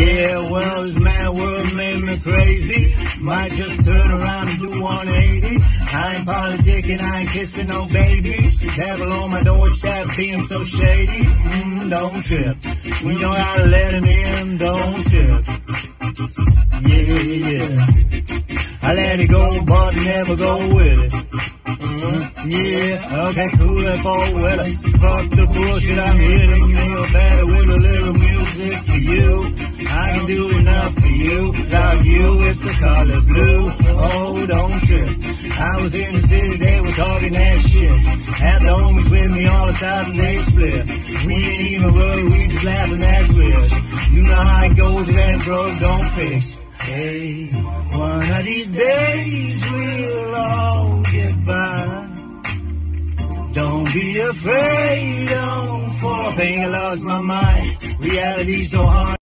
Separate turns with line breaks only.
Yeah, well, this mad world made me crazy. Might just turn around and do 180. I ain't politicking, I ain't kissing no babies. Devil on my doorstep being so shady. Mm, don't trip. We know how to let him in, don't trip. Yeah, yeah. I let it go, but never go with it. Mm, yeah, okay, cool, that's all well. Fuck the bullshit, I'm hitting you better with I can do enough for you. Without you, it's the color blue. Oh, don't trip. I was in the city, they were talking that shit. Had the homies with me all the time, and they split. We ain't even worried, we just laughing, that's weird. You know how it goes, that broke, don't fix. Hey, one of these days we'll all get by. Don't be afraid, don't fall. I think I lost my mind. Reality's so hard.